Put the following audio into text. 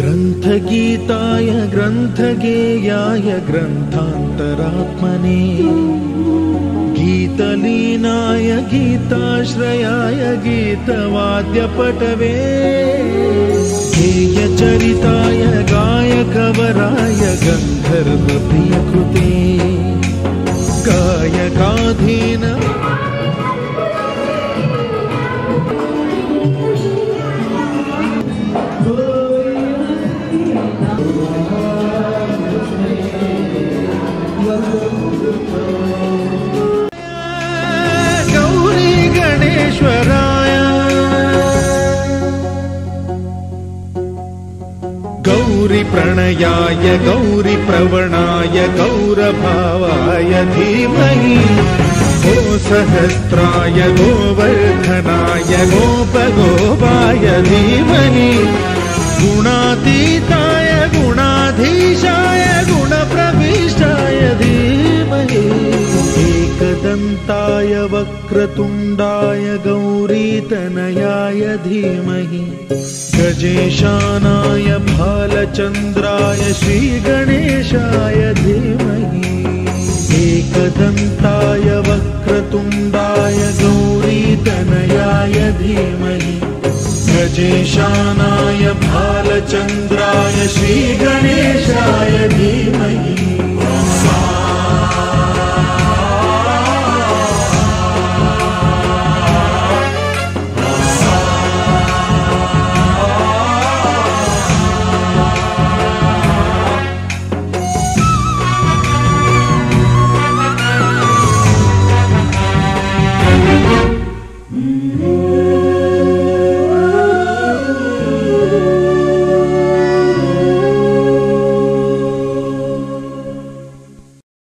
गीताय ग्रन्थगेयाय ग्रन्थान्तरात्मने। गीतलीनाय गीताश्रयाय गीतवाद्यपटवे। गेयचरिताय गायकवराय गन्धर्वप्रियकृते गौरी गणेश्वराय गौरि प्रणयाय गौरि प्रवणाय गौरभावाय धीमहि। गो सहस्राय गोवर्धनाय गोपगोपाय धीमहि। गुणातीताय एकदन्ताय वक्रतुण्डाय गौरीतनयाय धीमहि। गजेशानाय भालचन्द्राय श्रीगणेशाय धीमहि। एकदन्ताय वक्रतुण्डाय गौरीतनयाय धीमहि। गजेशानाय भालचन्द्राय श्रीगणेशाय धीमहि